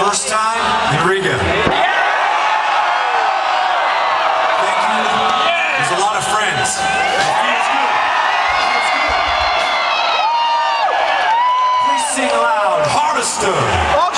First time in Riga. Thank you. There's a lot of friends. Please sing loud, Harvester.